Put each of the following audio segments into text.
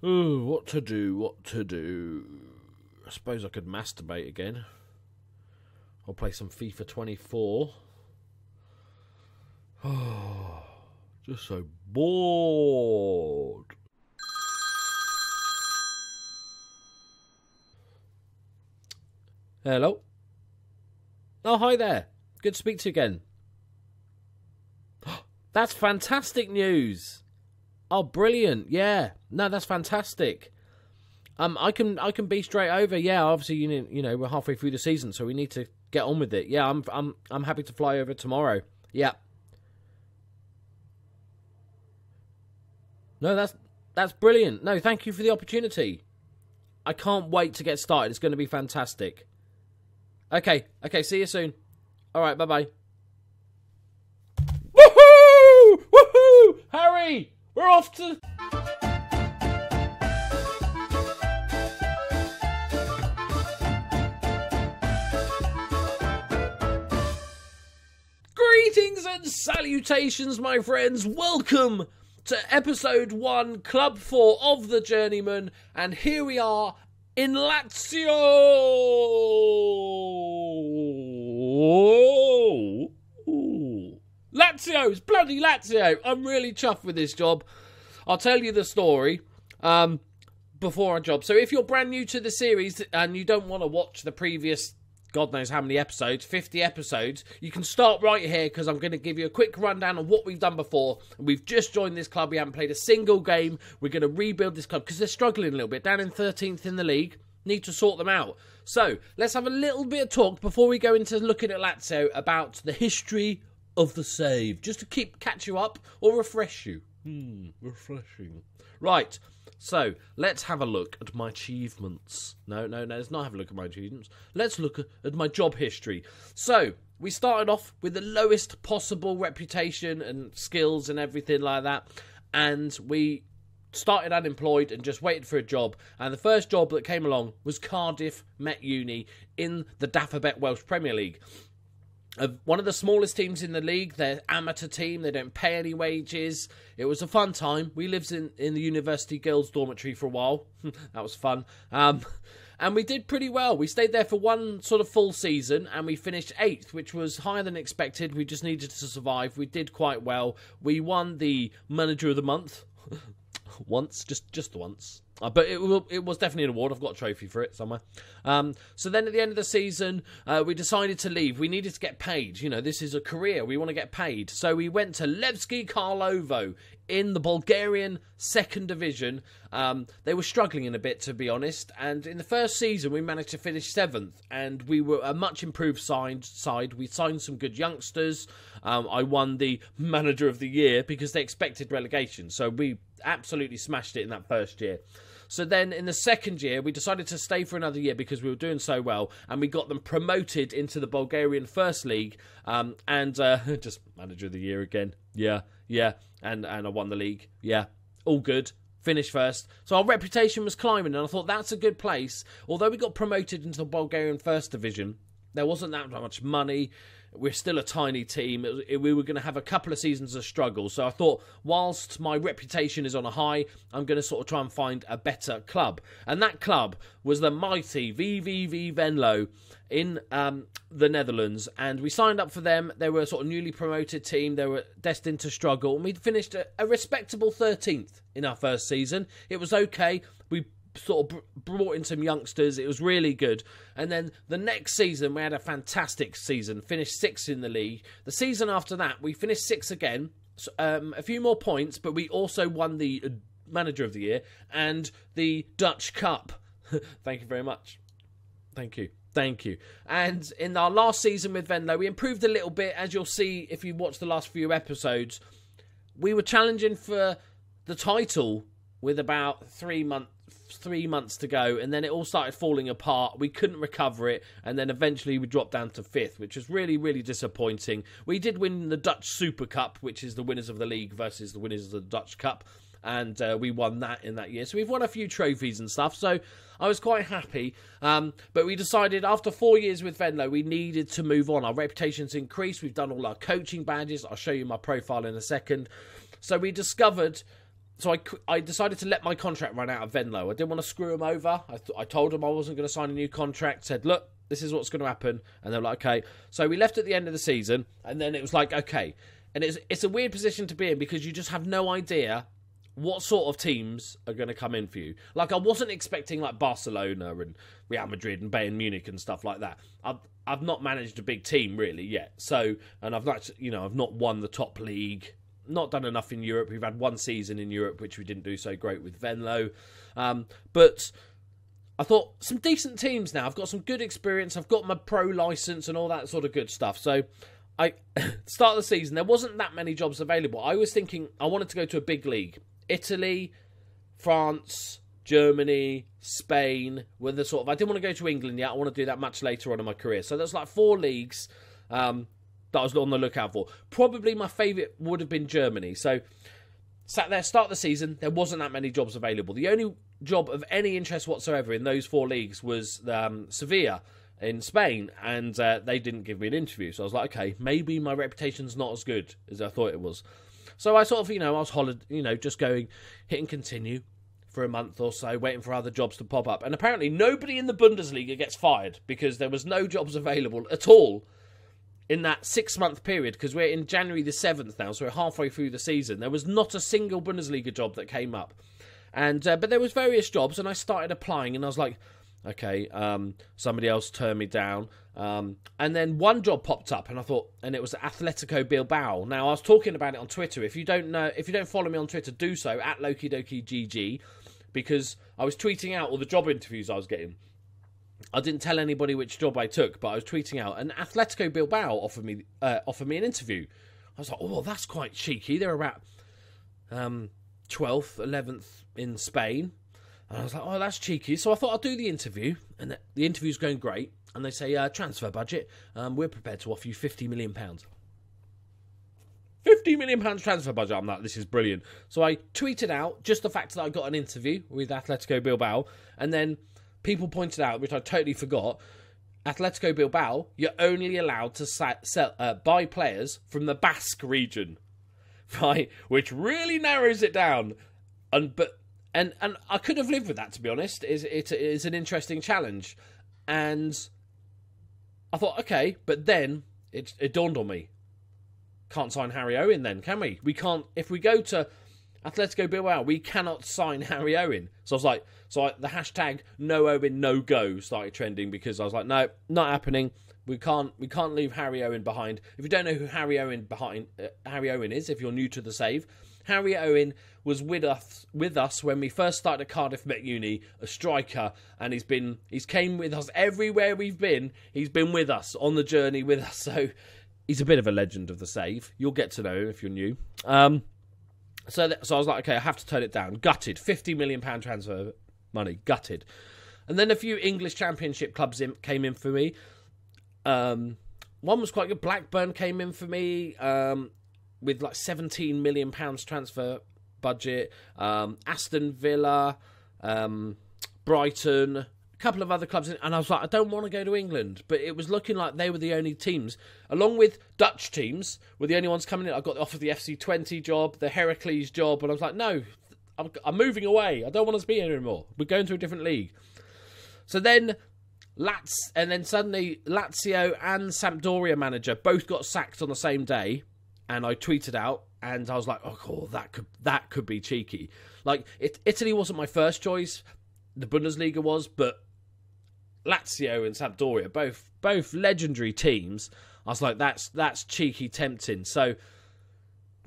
Oh, what to do? What to do? I suppose I could masturbate again. I'll play some FIFA 24. Oh, just so bored. Hello. Oh, hi there. Good to speak to you again. That's fantastic news. Oh, brilliant! Yeah, no, that's fantastic. Um, I can I can be straight over. Yeah, obviously you know, you know we're halfway through the season, so we need to get on with it. Yeah, I'm I'm I'm happy to fly over tomorrow. Yeah. No, that's that's brilliant. No, thank you for the opportunity. I can't wait to get started. It's going to be fantastic. Okay, okay, see you soon. All right, bye bye. Woohoo! Woohoo! Harry! We're off to. Greetings and salutations, my friends. Welcome to episode one, Club 4 of the Journeyman. And here we are in Lazio. Lazio, it's bloody Lazio. I'm really chuffed with this job. I'll tell you the story um, before I job. So if you're brand new to the series and you don't want to watch the previous God knows how many episodes, 50 episodes, you can start right here because I'm going to give you a quick rundown of what we've done before. We've just joined this club, we haven't played a single game. We're going to rebuild this club because they're struggling a little bit, down in 13th in the league. Need to sort them out. So let's have a little bit of talk before we go into looking at Lazio about the history of the save, just to keep catch you up or refresh you. Hmm, refreshing. Right. So let's have a look at my achievements. No, no, no, let's not have a look at my achievements. Let's look at my job history. So we started off with the lowest possible reputation and skills and everything like that, and we started unemployed and just waited for a job. And the first job that came along was Cardiff Met Uni in the Dafabet Welsh Premier League one of the smallest teams in the league. They're amateur team. They don't pay any wages. It was a fun time. We lived in, in the university girls' dormitory for a while. that was fun. Um, and we did pretty well. We stayed there for one sort of full season, and we finished eighth, which was higher than expected. We just needed to survive. We did quite well. We won the manager of the month once, just just once. Uh, but it, it was definitely an award. I've got a trophy for it somewhere. Um, so then at the end of the season, uh, we decided to leave. We needed to get paid. You know, this is a career. We want to get paid. So we went to Levski Karlovo in the Bulgarian second division. Um, they were struggling in a bit, to be honest. And in the first season, we managed to finish seventh, and we were a much improved side. side. We signed some good youngsters. Um, I won the manager of the year because they expected relegation. So we absolutely smashed it in that first year. So then in the second year, we decided to stay for another year because we were doing so well, and we got them promoted into the Bulgarian First League. Um, and uh, just manager of the year again. Yeah, yeah. And and I won the league. Yeah, all good. Finished first. So our reputation was climbing, and I thought that's a good place. Although we got promoted into the Bulgarian First Division, there wasn't that much money we're still a tiny team. It, it, we were going to have a couple of seasons of struggle. So I thought, whilst my reputation is on a high, I'm going to sort of try and find a better club. And that club was the mighty VVV Venlo in um, the Netherlands. And we signed up for them. They were a sort of newly promoted team. They were destined to struggle. And we finished a, a respectable 13th in our first season. It was okay. We sort of brought in some youngsters. It was really good. And then the next season, we had a fantastic season, finished sixth in the league. The season after that, we finished sixth again, um, a few more points, but we also won the uh, Manager of the Year and the Dutch Cup. Thank you very much. Thank you. Thank you. And in our last season with Venlo, we improved a little bit, as you'll see if you watch the last few episodes. We were challenging for the title with about three months three months to go, and then it all started falling apart. We couldn't recover it, and then eventually we dropped down to fifth, which was really, really disappointing. We did win the Dutch Super Cup, which is the winners of the league versus the winners of the Dutch Cup, and uh, we won that in that year. So we've won a few trophies and stuff. So I was quite happy. Um, but we decided after four years with Venlo, we needed to move on. Our reputation's increased. We've done all our coaching badges. I'll show you my profile in a second. So we discovered so I, I decided to let my contract run out of Venlo. I didn't want to screw them over. I, th- I told them I wasn't going to sign a new contract. Said, look, this is what's going to happen, and they're like, okay. So we left at the end of the season, and then it was like, okay, and it's it's a weird position to be in because you just have no idea what sort of teams are going to come in for you. Like I wasn't expecting like Barcelona and Real Madrid and Bayern Munich and stuff like that. I've I've not managed a big team really yet. So and I've not you know I've not won the top league. Not done enough in Europe. We've had one season in Europe which we didn't do so great with Venlo, um, but I thought some decent teams now. I've got some good experience. I've got my pro license and all that sort of good stuff. So I start of the season there wasn't that many jobs available. I was thinking I wanted to go to a big league. Italy, France, Germany, Spain were the sort of. I didn't want to go to England yet. I want to do that much later on in my career. So there's like four leagues um, that I was on the lookout for. Probably my favourite would have been Germany. So sat there, start the season. There wasn't that many jobs available. The only job of any interest whatsoever in those four leagues was um, Sevilla in Spain, and uh, they didn't give me an interview. So I was like, okay, maybe my reputation's not as good as I thought it was. So I sort of, you know, I was hollered, you know, just going, hit and continue for a month or so, waiting for other jobs to pop up. And apparently, nobody in the Bundesliga gets fired because there was no jobs available at all in that six month period. Because we're in January the 7th now, so we're halfway through the season. There was not a single Bundesliga job that came up. And uh, but there was various jobs, and I started applying, and I was like, okay, um, somebody else turned me down. Um, and then one job popped up, and I thought, and it was Atletico Bilbao. Now I was talking about it on Twitter. If you don't know, if you don't follow me on Twitter, do so at Loki Doki GG, because I was tweeting out all the job interviews I was getting. I didn't tell anybody which job I took, but I was tweeting out, and Atletico Bilbao offered me uh, offered me an interview. I was like, oh, that's quite cheeky. They're about um, 12th, 11th in Spain. And I was like, oh, that's cheeky. So I thought I'd do the interview, and the interview's going great. And they say, uh, transfer budget, um, we're prepared to offer you £50 million. £50 million transfer budget. I'm like, this is brilliant. So I tweeted out just the fact that I got an interview with Atletico Bilbao, and then people pointed out, which I totally forgot, Atletico Bilbao, you're only allowed to sell, uh, buy players from the Basque region, right? Which really narrows it down. And but and and I could have lived with that to be honest. Is it is an interesting challenge, and I thought okay, but then it it dawned on me, can't sign Harry Owen then, can we? We can't if we go to Atletico Bilbao, we cannot sign Harry Owen. So I was like, so I, the hashtag No Owen No Go started trending because I was like, no, not happening. We can't we can't leave Harry Owen behind. If you don't know who Harry Owen behind uh, Harry Owen is, if you're new to the save, Harry Owen was with us with us when we first started at Cardiff Met Uni, a striker, and he's been he's came with us everywhere we've been. He's been with us on the journey with us. So he's a bit of a legend of the save. You'll get to know him if you're new. Um, so so I was like, okay, I have to turn it down. Gutted, fifty million pound transfer money, gutted. And then a few English Championship clubs in, came in for me. Um, one was quite good. Blackburn came in for me. Um, with like 17 million pounds transfer budget. Um, Aston Villa, um, Brighton, a couple of other clubs, and I was like, I don't want to go to England, but it was looking like they were the only teams, along with Dutch teams, were the only ones coming in. I got offered the FC Twente job, the Heracles job, and I was like, no, I'm, I'm moving away. I don't want to be here anymore. We're going to a different league. So then Lats, and then suddenly Lazio and Sampdoria manager both got sacked on the same day and I tweeted out, and I was like, "Oh, cool, that could that could be cheeky." Like, it, Italy wasn't my first choice; the Bundesliga was, but Lazio and Sampdoria, both both legendary teams. I was like, "That's that's cheeky, tempting." So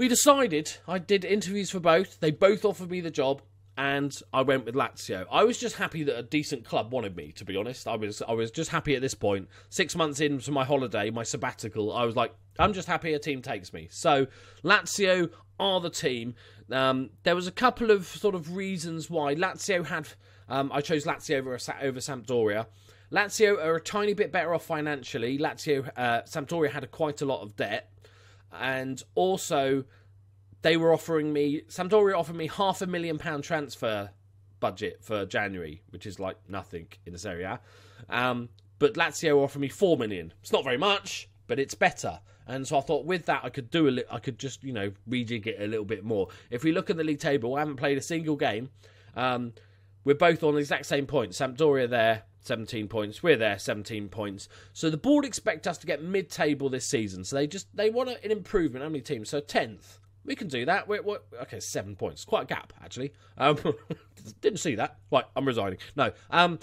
we decided. I did interviews for both. They both offered me the job and I went with Lazio. I was just happy that a decent club wanted me. To be honest, I was I was just happy at this point. Six months into my holiday, my sabbatical, I was like, I'm just happy a team takes me. So Lazio are the team. Um, there was a couple of sort of reasons why Lazio had. Um, I chose Lazio over over Sampdoria. Lazio are a tiny bit better off financially. Lazio, uh, Sampdoria had a, quite a lot of debt, and also they were offering me Sampdoria offered me half a million pound transfer budget for January, which is like nothing in this area. Um, but Lazio offered me four million. It's not very much, but it's better. And so I thought with that I could do a li- I could just you know rejig it a little bit more. If we look at the league table, I haven't played a single game. Um, we're both on the exact same point. Sampdoria there, 17 points. We're there, 17 points. So the board expect us to get mid-table this season. So they just they want an improvement. How many teams? So 10th. We can do that. We're, we're, okay, seven points. Quite a gap, actually. Um, didn't see that. Right, I'm resigning. No. Um,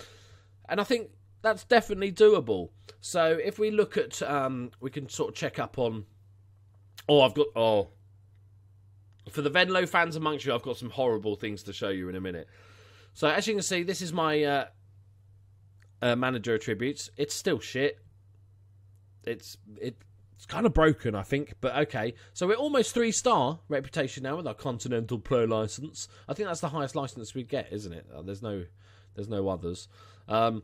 and I think that's definitely doable. So if we look at, um, we can sort of check up on. Oh, I've got. Oh, for the Venlo fans amongst you, I've got some horrible things to show you in a minute. So as you can see, this is my uh, uh, manager attributes. It's still shit. It's it, it's kind of broken, I think, but okay. So we're almost three star reputation now with our Continental Pro license. I think that's the highest license we get, isn't it? Uh, there's no there's no others. Um,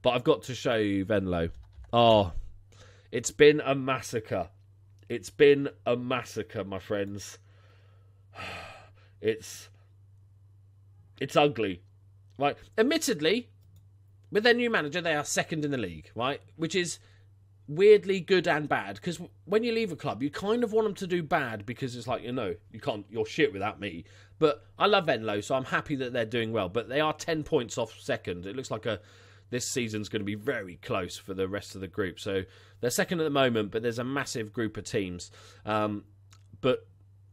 but I've got to show you Venlo. Oh, it's been a massacre. It's been a massacre, my friends. It's it's ugly. Right. Admittedly, with their new manager, they are second in the league, right? Which is weirdly good and bad because when you leave a club, you kind of want them to do bad because it's like you know you can't you're shit without me. But I love Venlo, so I'm happy that they're doing well. But they are ten points off second. It looks like a this season's going to be very close for the rest of the group. So they're second at the moment, but there's a massive group of teams. Um, but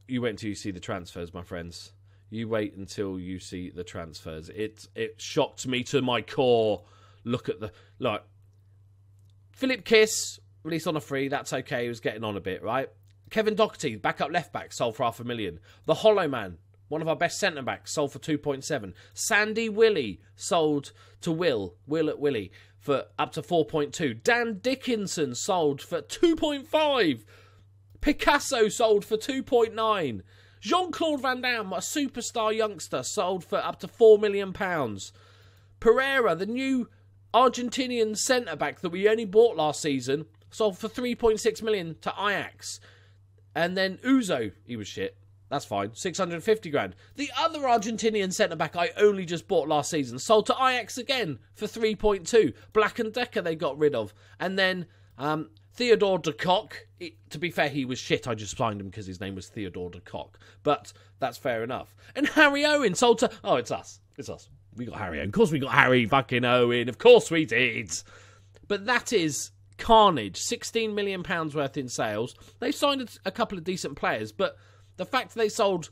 you until you see the transfers, my friends. You wait until you see the transfers. It it shocked me to my core. Look at the like. Philip Kiss released on a free. That's okay. He was getting on a bit, right? Kevin Doherty, backup left back, sold for half a million. The Hollow Man, one of our best centre backs, sold for 2.7. Sandy Willie sold to Will, Will at Willie, for up to 4.2. Dan Dickinson sold for 2.5. Picasso sold for 2.9. Jean Claude Van Damme, a superstar youngster, sold for up to £4 million. Pereira, the new Argentinian centre back that we only bought last season, sold for 3.6 million to Ajax. And then Uzo, he was shit. That's fine. 650 grand. The other Argentinian centre back I only just bought last season sold to Ajax again for 3.2. Black and Decker they got rid of. And then um, Theodore de Kock. It, to be fair, he was shit. I just signed him because his name was Theodore de Kock. But that's fair enough. And Harry Owen sold to. Oh, it's us. It's us. We got Harry Owen. Of course we got Harry fucking Owen. Of course we did. But that is carnage. £16 million worth in sales. They've signed a couple of decent players, but the fact they sold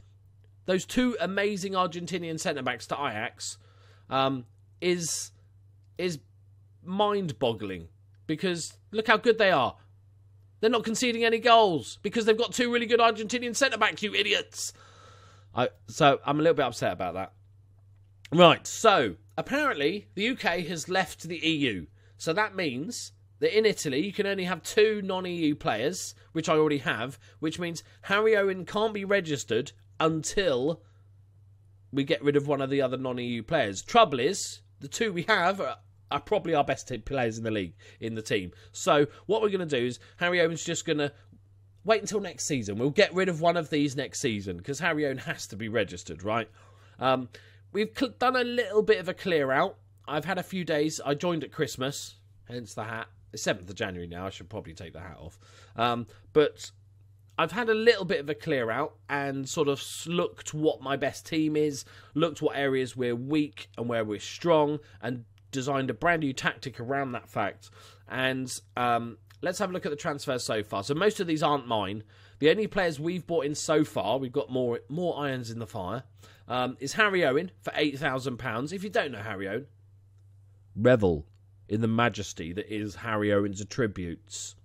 those two amazing Argentinian centre backs to Ajax um, is is mind boggling because look how good they are. They're not conceding any goals because they've got two really good Argentinian centre backs, you idiots. I, so I'm a little bit upset about that. Right, so apparently the UK has left the EU. So that means that in Italy you can only have two non EU players, which I already have, which means Harry Owen can't be registered until we get rid of one of the other non EU players. Trouble is, the two we have are, are probably our best players in the league, in the team. So what we're going to do is Harry Owen's just going to wait until next season. We'll get rid of one of these next season because Harry Owen has to be registered, right? Um, we've cl- done a little bit of a clear out. I've had a few days. I joined at Christmas, hence the hat. It's 7th of January now. I should probably take the hat off. Um, but I've had a little bit of a clear out and sort of looked what my best team is, looked what areas we're weak and where we're strong, and designed a brand new tactic around that fact. And um, let's have a look at the transfers so far. So most of these aren't mine. The only players we've bought in so far, we've got more more irons in the fire, um, is Harry Owen for eight thousand pounds. If you don't know Harry Owen, revel in the majesty that is Harry Owen's attributes.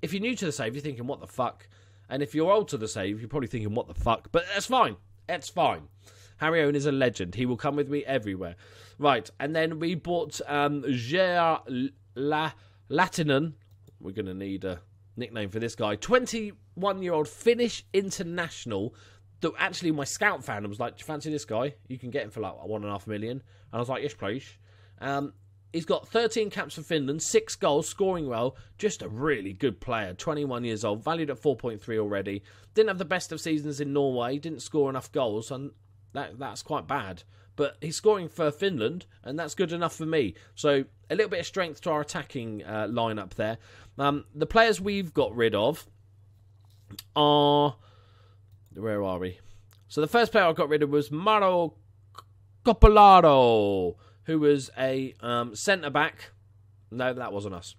If you're new to the save, you're thinking, what the fuck? And if you're old to the save, you're probably thinking, what the fuck? But that's fine. That's fine. Harry Owen is a legend. He will come with me everywhere. Right, and then we bought um, Gerard La- Latinen. We're going to need a nickname for this guy. 21 year old Finnish international. That actually my scout fan was like, Do you fancy this guy? You can get him for like one and a half million. And I was like, Yes, please. Um, He's got 13 caps for Finland, six goals, scoring well. Just a really good player. 21 years old, valued at 4.3 already. Didn't have the best of seasons in Norway. Didn't score enough goals. And That that's quite bad. But he's scoring for Finland, and that's good enough for me. So a little bit of strength to our attacking uh, lineup there. Um, the players we've got rid of are where are we? So the first player I got rid of was Maro Copolaro, who was a um, centre back. No, that wasn't us.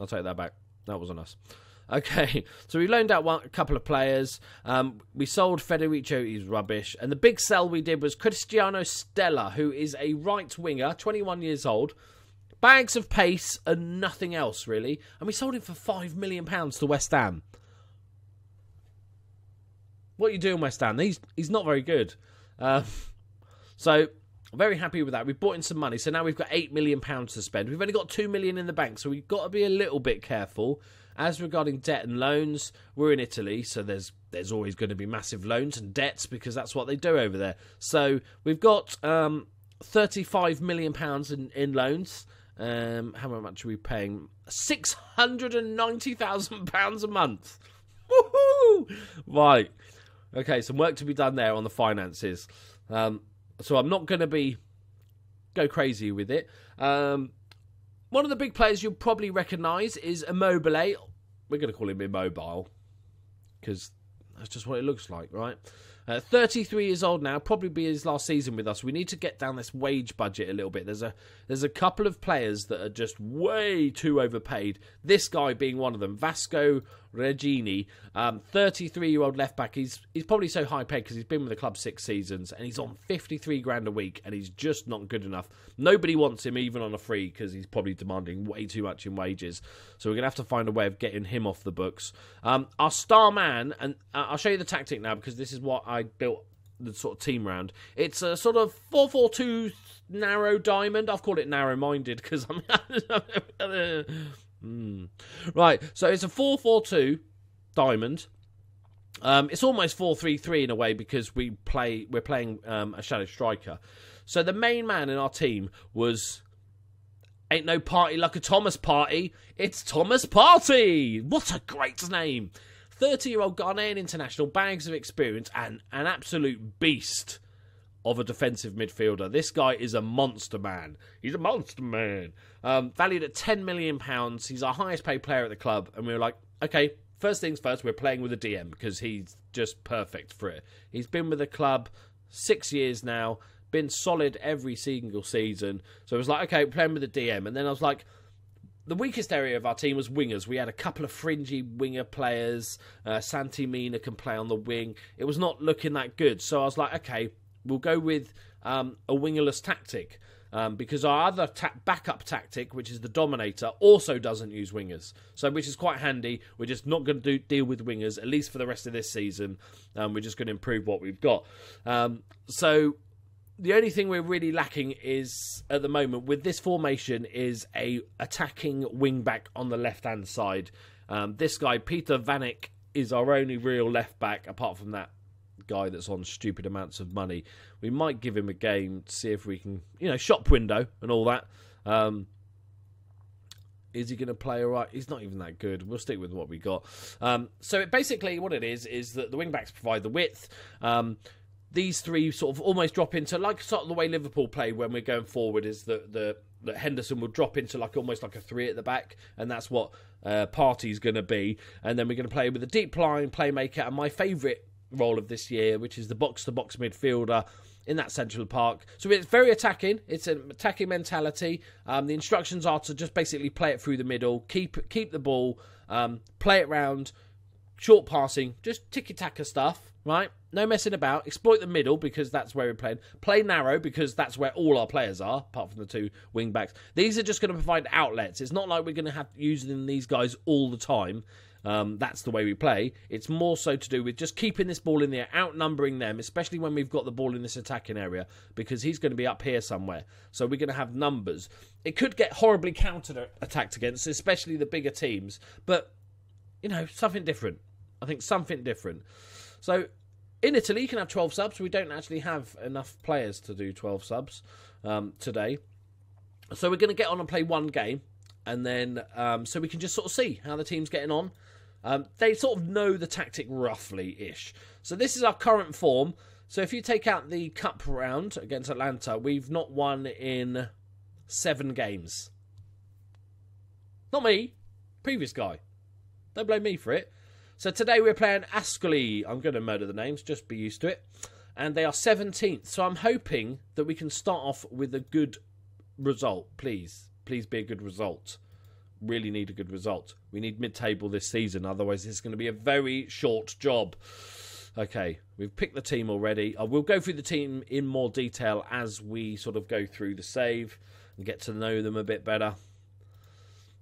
I'll take that back. That wasn't us. Okay, so we loaned out one, a couple of players. Um, we sold Federico, he's rubbish. And the big sell we did was Cristiano Stella, who is a right winger, 21 years old. Bags of pace and nothing else, really. And we sold him for £5 million to West Ham. What are you doing, West Ham? He's, he's not very good. Uh, so very happy with that. We've brought in some money, so now we've got eight million pounds to spend. We've only got two million in the bank, so we've got to be a little bit careful. As regarding debt and loans, we're in Italy, so there's there's always going to be massive loans and debts because that's what they do over there. So we've got um, 35 million pounds in, in loans. Um, how much are we paying? Six hundred and ninety thousand pounds a month. Woohoo! Right. Okay, some work to be done there on the finances. Um, so I'm not going to be go crazy with it. Um, one of the big players you'll probably recognise is Immobile. We're going to call him Immobile because that's just what it looks like, right? Uh, 33 years old now, probably be his last season with us. We need to get down this wage budget a little bit. There's a there's a couple of players that are just way too overpaid. This guy being one of them, Vasco Regini, 33 um, year old left back. He's he's probably so high paid because he's been with the club six seasons and he's on 53 grand a week and he's just not good enough. Nobody wants him even on a free because he's probably demanding way too much in wages. So we're gonna have to find a way of getting him off the books. Um, our star man, and uh, I'll show you the tactic now because this is what I built the sort of team round. It's a sort of 4 4 2 narrow diamond. I've called it narrow minded because I'm. mm. Right, so it's a 4 4 2 diamond. Um, it's almost 4 3 3 in a way because we play, we're playing um, a shadow striker. So the main man in our team was. Ain't no party like a Thomas party. It's Thomas Partey. What a great name. 30 year old Ghanaian international, bags of experience, and an absolute beast of a defensive midfielder. This guy is a monster man. He's a monster man. Um, valued at £10 million. He's our highest paid player at the club. And we were like, okay, first things first, we're playing with a DM because he's just perfect for it. He's been with the club six years now, been solid every single season. So it was like, okay, playing with a DM. And then I was like, the weakest area of our team was wingers. We had a couple of fringy winger players. Uh, Santi Mina can play on the wing. It was not looking that good. So I was like, okay, we'll go with um, a wingerless tactic. Um, because our other ta- backup tactic, which is the Dominator, also doesn't use wingers. So, which is quite handy. We're just not going to deal with wingers, at least for the rest of this season. Um, we're just going to improve what we've got. Um, so, the only thing we're really lacking is at the moment with this formation is a attacking wing back on the left hand side. Um, this guy Peter Vanek is our only real left back apart from that guy that's on stupid amounts of money. We might give him a game to see if we can, you know, shop window and all that. Um, is he going to play all right? He's not even that good. We'll stick with what we got. Um, so it, basically, what it is is that the wing backs provide the width. Um, these three sort of almost drop into like sort of the way Liverpool play when we're going forward is that the that Henderson will drop into like almost like a three at the back, and that's what uh, Partey's going to be. And then we're going to play with a deep line playmaker, and my favourite role of this year, which is the box to box midfielder in that central park. So it's very attacking. It's an attacking mentality. Um, the instructions are to just basically play it through the middle, keep keep the ball, um, play it round, short passing, just tiki taka stuff right? No messing about. Exploit the middle because that's where we're playing. Play narrow because that's where all our players are, apart from the two wing backs. These are just going to provide outlets. It's not like we're going to have using these guys all the time. Um, that's the way we play. It's more so to do with just keeping this ball in there, outnumbering them, especially when we've got the ball in this attacking area, because he's going to be up here somewhere. So we're going to have numbers. It could get horribly counter attacked against, especially the bigger teams, but you know, something different. I think something different. So in Italy, you can have 12 subs. We don't actually have enough players to do 12 subs um, today. So we're going to get on and play one game, and then um, so we can just sort of see how the team's getting on. Um, they sort of know the tactic roughly ish. So this is our current form. So if you take out the cup round against Atalanta, we've not won in seven games. Not me, previous guy. Don't blame me for it. So today we're playing Ascoli. I'm going to murder the names, just be used to it. And they are 17th. So I'm hoping that we can start off with a good result, please. Please be a good result. Really need a good result. We need mid table this season, otherwise, it's going to be a very short job. Okay, we've picked the team already. I will go through the team in more detail as we sort of go through the save and get to know them a bit better.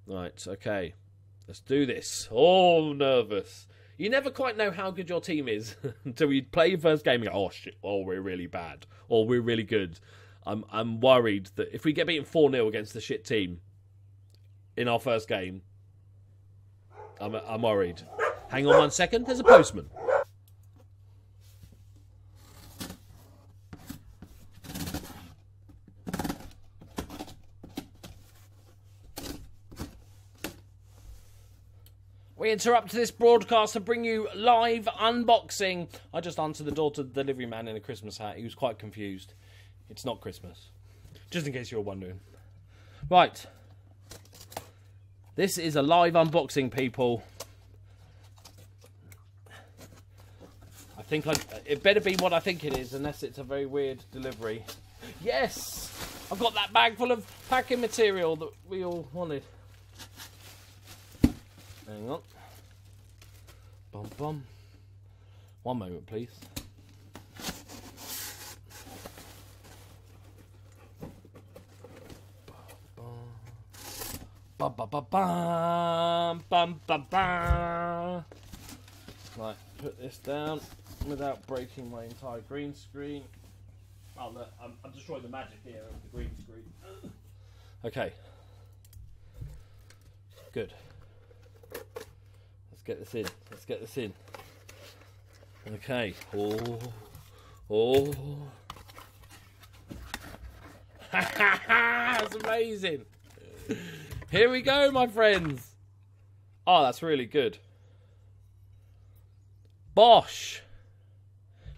Right, okay. Let's do this. Oh, nervous. You never quite know how good your team is until you play your first game and go, oh, shit, oh, we're really bad. Or we're really good. I'm, I'm worried that if we get beaten 4 0 against the shit team in our first game, I'm, I'm worried. Hang on one second. There's a postman. We interrupt this broadcast to bring you live unboxing. I just answered the door to the delivery man in a Christmas hat. He was quite confused. It's not Christmas. Just in case you were wondering. Right. This is a live unboxing, people. I think I, it better be what I think it is, unless it's a very weird delivery. Yes! I've got that bag full of packing material that we all wanted. Hang on. Bum bum. One moment, please. Bum, bum, bum, bum, bum, bum, bum. Right, put this down without breaking my entire green screen. Oh, look, I'm, I'm destroying the magic here of the green screen. Okay. Good. Let's get this in. Let's get this in. Okay. Oh. Oh. that's amazing. Here we go, my friends. Oh, that's really good. Bosch.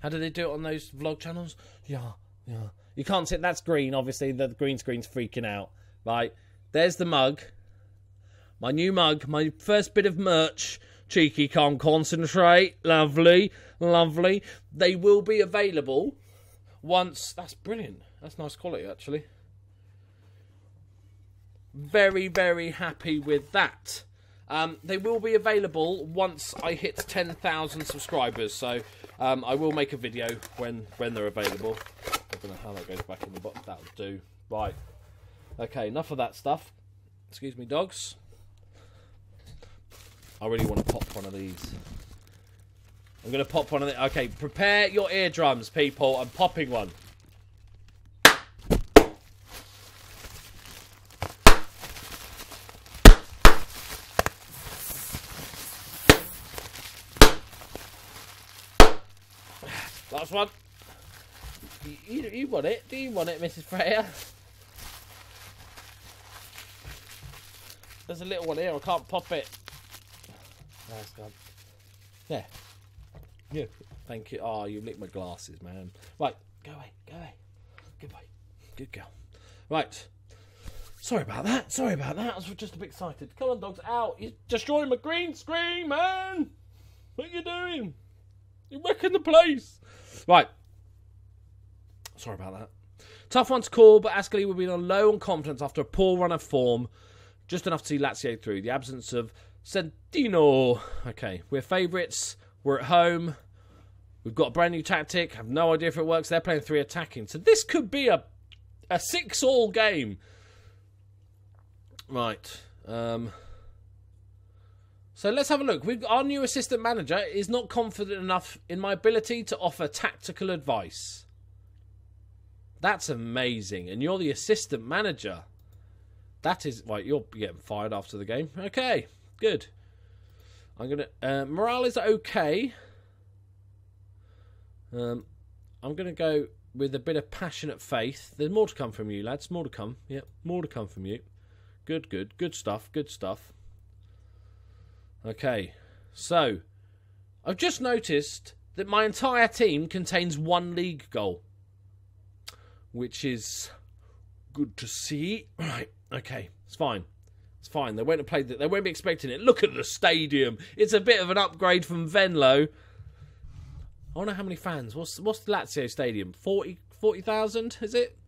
How do they do it on those vlog channels? Yeah, yeah. You can't see That's green, obviously. The green screen's freaking out. Right. There's the mug. My new mug. My first bit of merch. Cheeky can't concentrate. Lovely. Lovely. They will be available once. That's brilliant. That's nice quality, actually. Very, very happy with that. Um, they will be available once I hit 10,000 subscribers, so um, I will make a video when, when they're available. I don't know how that goes back in the box. That'll do. Right. Okay, enough of that stuff. Excuse me, dogs. I really want to pop one of these. I'm going to pop one of the. Okay, prepare your eardrums, people. I'm popping one. Last one. You, you, you want it? Do you want it, Mrs. Freya? There's a little one here. I can't pop it. It's gone. Yeah. Yeah. Thank you. Oh, you licked my glasses, man. Right. Go away. Go away. Good boy. Good girl. Right. Sorry about that. Sorry about that. I was just a bit excited. Come on, dogs. Out. You're destroying my green screen, man. What are you doing? You're wrecking the place. Right. Sorry about that. Tough one to call, but Ascoli will be on low on confidence after a poor run of form. Just enough to see Lazio through. The absence of Sentino. Okay, we're favourites. We're at home. We've got a brand new tactic. have no idea if it works. They're playing three attacking. So this could be a a six all game. Right. Um, so let's have a look. We've, our new assistant manager is not confident enough in my ability to offer tactical advice. That's amazing. And you're the assistant manager. That is right. You're getting fired after the game. Okay, good. I'm gonna. Uh, morale is okay. Um, I'm gonna go with a bit of passionate faith. There's more to come from you, lads. More to come. Yep, more to come from you. Good, good, good stuff. Good stuff. Okay, so I've just noticed that my entire team contains one league goal, which is good to see. Right, okay, it's fine. It's fine. They won't have played it. They won't be expecting it. Look at the stadium. It's a bit of an upgrade from Venlo. I wonder how many fans. What's what's the Lazio stadium? 40 40,000, is it?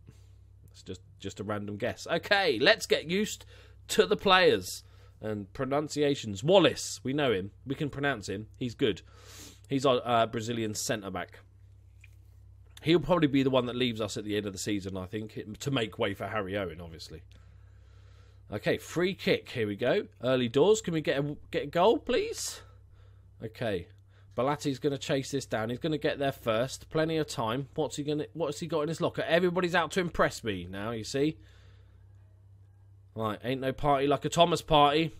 It's just just a random guess. Okay, let's get used to the players and pronunciations. Wallace, we know him. We can pronounce him. He's good. He's our uh, Brazilian centre back. He'll probably be the one that leaves us at the end of the season, I think, to make way for Harry Owen, obviously. Okay, free kick. Here we go. Early doors. Can we get a get a goal, please? Okay. Balati's going to chase this down. He's going to get there first. Plenty of time. What's he going? What's he got in his locker? Everybody's out to impress me now. You see. Right, ain't no party like a Thomas party.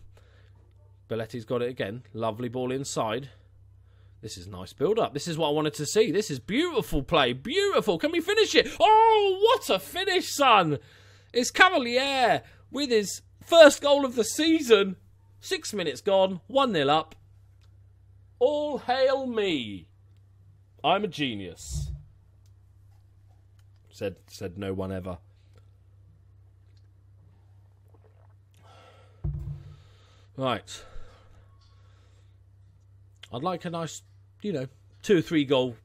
Belletti's got it again. Lovely ball inside. This is nice build up. This is what I wanted to see. This is beautiful play. Beautiful. Can we finish it? Oh, what a finish, son! It's Cavalier with his first goal of the season. Six minutes gone, 1 0 up. All hail me. I'm a genius. Said said no one ever. Right. I'd like a nice, you know, two or three goal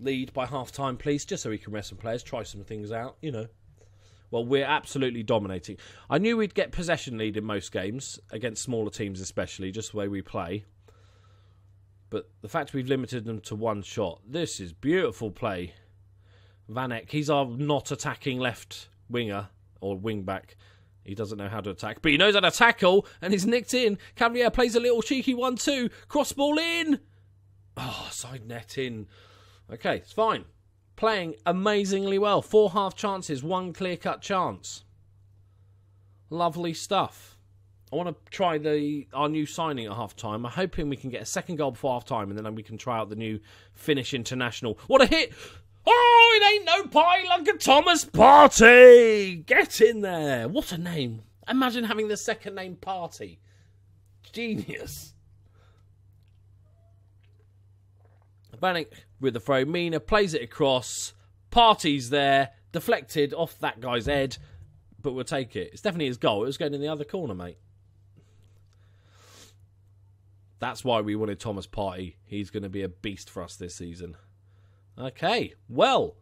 lead by half time, please, just so we can rest some players, try some things out, you know. Well, we're absolutely dominating. I knew we'd get possession lead in most games, against smaller teams especially, just the way we play. But the fact we've limited them to one shot, this is beautiful play. Vanek, he's our not attacking left winger, or wing back. He doesn't know how to attack, but he knows how to tackle, and he's nicked in. Cavalier plays a little cheeky one-two. Cross ball in. Oh, side net in. Okay, it's fine playing amazingly well. Four half chances, one clear cut chance. Lovely stuff. I want to try the our new signing at half time. I'm hoping we can get a second goal before half time and then we can try out the new Finnish international. What a hit! Oh, it ain't no party like a Thomas Party! Get in there! What a name! Imagine having the second name Party. Genius. Vanek with the throw. Mina plays it across. Partey's there. Deflected off that guy's head. But we'll take it. It's definitely his goal. It was going in the other corner, mate. That's why we wanted Thomas Partey. He's going to be a beast for us this season. Okay, well,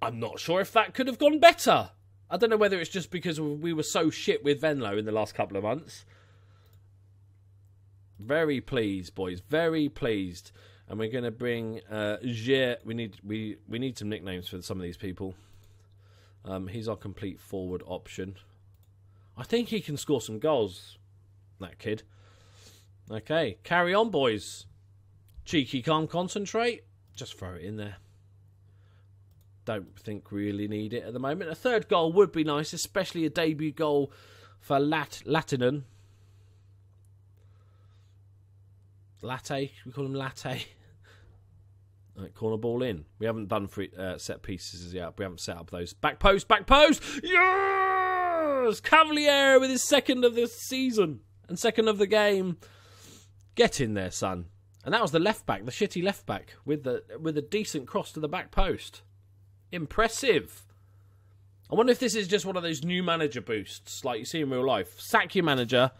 I'm not sure if that could have gone better. I don't know whether it's just because we were so shit with Venlo in the last couple of months. Very pleased, boys. Very pleased and we're going to bring uh, We need we we need some nicknames for some of these people. Um, he's our complete forward option. I think he can score some goals. That kid. Okay, carry on, boys. Cheeky, calm, concentrate. Just throw it in there. Don't think really need it at the moment. A third goal would be nice, especially a debut goal for Lat Latinen. Latte, we call him Latte. Right, corner ball in. We haven't done free, uh, set pieces yet. We haven't set up those. Back post, back post! Yes! Cavalier with his second of the season and second of the game. Get in there, son. And that was the left back, the shitty left back, with the with a decent cross to the back post. Impressive. I wonder if this is just one of those new manager boosts, like you see in real life. Sack your manager,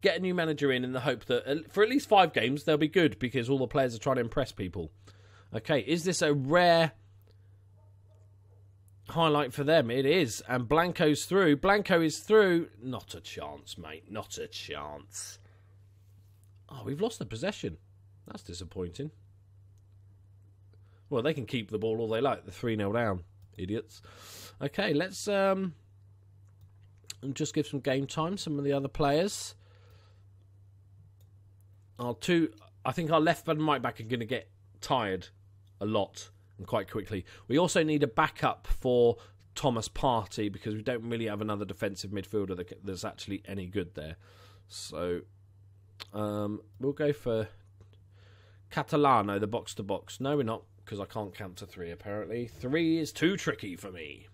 get a new manager in, in the hope that for at least five games they'll be good because all the players are trying to impress people. Okay, is this a rare highlight for them? It is. And Blanco's through. Blanco is through. Not a chance, mate. Not a chance. Oh, we've lost the possession. That's disappointing. Well, they can keep the ball all they like. The 3 0 down. Idiots. Okay, let's um, just give some game time. Some of the other players. Our two. I think our left and right back are going to get tired a lot and quite quickly. We also need a backup for Thomas Partey because we don't really have another defensive midfielder that's actually any good there. So um, we'll go for Catalano, the box to box. No, we're not because I can't count to three apparently. Three is too tricky for me.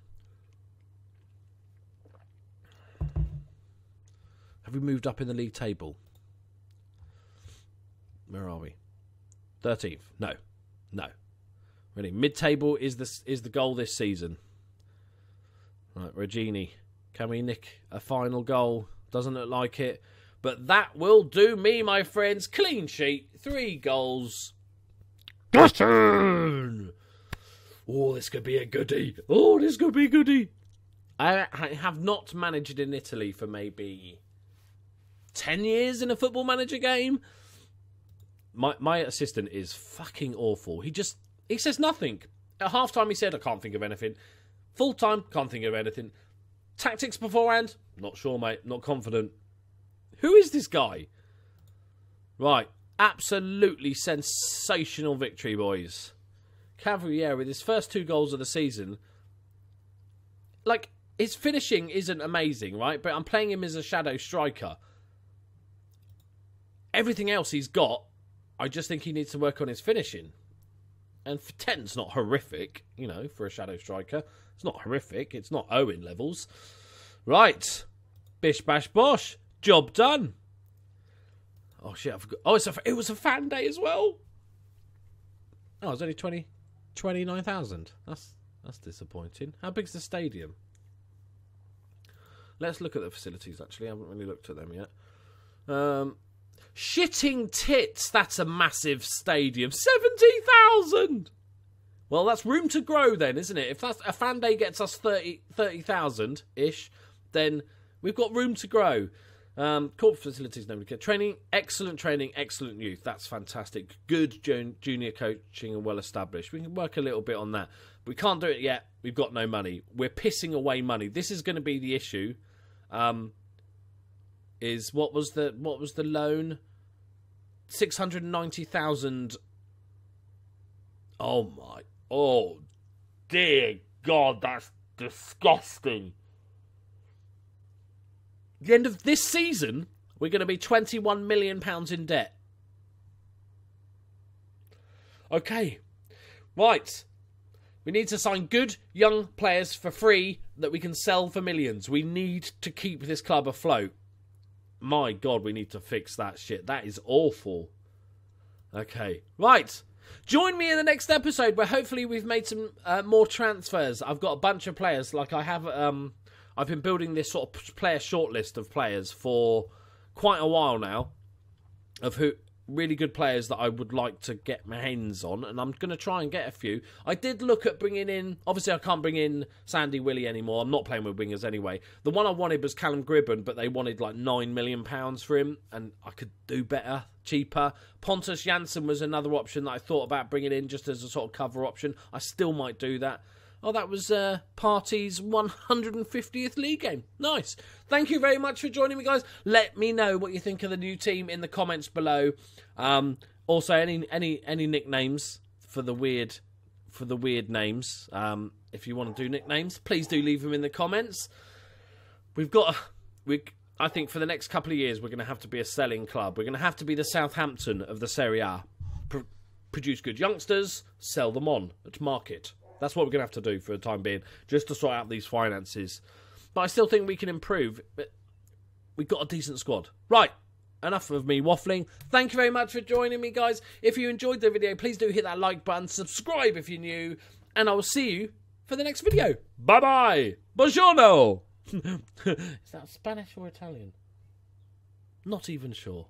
Have we moved up in the league table? Where are we? 13th. No. No. Really, mid-table is the is the goal this season. Right, Regini, can we nick a final goal? Doesn't look like it, but that will do me, my friends. Clean sheet, three goals. Button. Oh, this could be a goodie. Oh, this could be a goodie. I, I have not managed in Italy for maybe 10 years in a football manager game. My my assistant is fucking awful. He just he says nothing. At half time he said I can't think of anything. Full time, can't think of anything. Tactics beforehand, not sure, mate. Not confident. Who is this guy? Right. Absolutely sensational victory, boys. Cavalier with his first two goals of the season. Like, his finishing isn't amazing, right? But I'm playing him as a shadow striker. Everything else he's got, I just think he needs to work on his finishing. And for 10's not horrific, you know, for a shadow striker. It's not horrific. It's not Owen levels. Right. Bish bash bosh. Job done. Oh shit, I forgot. Oh, it's a, it was a fan day as well. Oh, it was only 20, 29,000. That's that's disappointing. How big's the stadium? Let's look at the facilities. Actually, I haven't really looked at them yet. Um, shitting tits. That's a massive stadium. Seventy thousand. Well, that's room to grow then, isn't it? If that's a fan day gets us 30,000 ish, then we've got room to grow. Um, corporate facilities, nobody care. Training, excellent training, excellent youth. That's fantastic. Good junior coaching and well established. We can work a little bit on that. we can't do it yet. We've got no money. We're pissing away money. This is going to be the issue. Um, is what was the what was the loan? Six hundred ninety thousand. Oh my! Oh dear God, that's disgusting the end of this season, we're going to be £21 million in debt. Okay. Right. We need to sign good young players for free that we can sell for millions. We need to keep this club afloat. My God, we need to fix that shit. That is awful. Okay. Right. Join me in the next episode where hopefully we've made some uh, more transfers. I've got a bunch of players. Like I have um, I've been building this sort of player shortlist of players for quite a while now, of who really good players that I would like to get my hands on, and I'm going to try and get a few. I did look at bringing in. Obviously, I can't bring in Sandy Willie anymore. I'm not playing with wingers anyway. The one I wanted was Callum Gribbin, but they wanted like nine million pounds for him, and I could do better, cheaper. Pontus Jansson was another option that I thought about bringing in just as a sort of cover option. I still might do that. Oh, that was uh, Partey's 150th league game. Nice. Thank you very much for joining me, guys. Let me know what you think of the new team in the comments below. Um, also, any any any nicknames for the weird for the weird names. Um, if you want to do nicknames, please do leave them in the comments. We've got we. I think for the next couple of years, we're going to have to be a selling club. We're going to have to be the Southampton of the Serie A. Pro- produce good youngsters, sell them on at market. That's what we're going to have to do for the time being, just to sort out these finances. But I still think we can improve. We've got a decent squad. Right. Enough of me waffling. Thank you very much for joining me, guys. If you enjoyed the video, please do hit that like button, subscribe if you're new, and I will see you for the next video. Bye bye. Buongiorno. Is that Spanish or Italian? Not even sure.